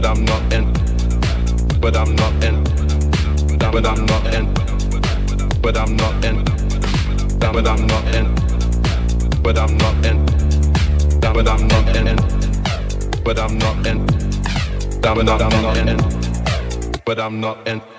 but I'm not in. But I'm not in. But I'm not in. But I'm not in. But I'm not in. But I'm not in. But I'm not in. But I'm not in. But I'm not in. But I'm not in.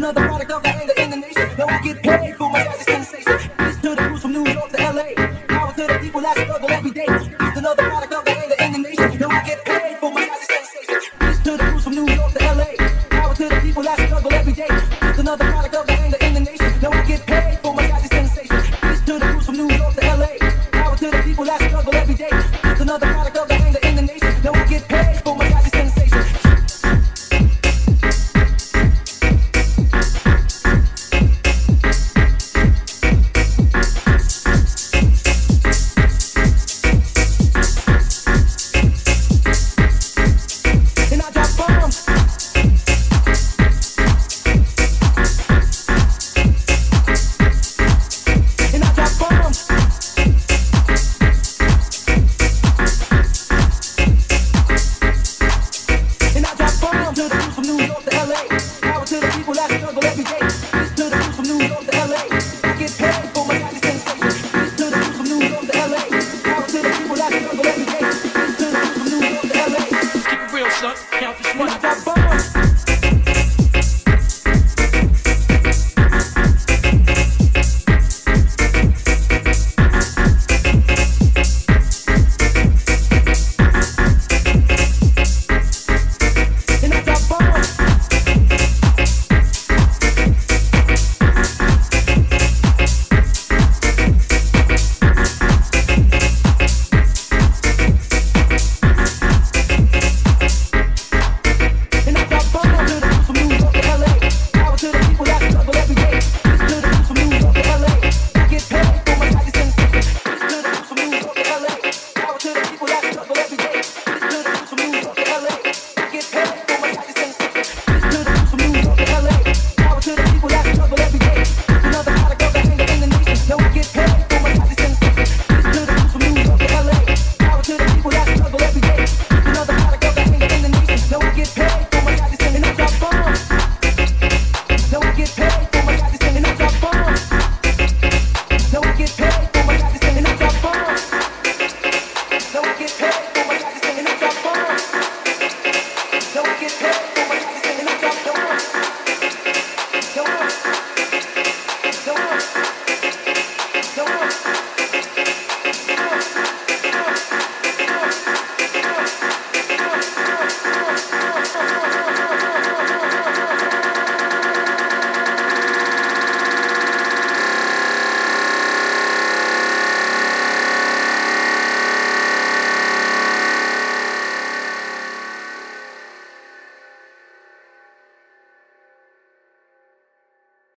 To product of the. Power to the people that struggle every day. It's another LA.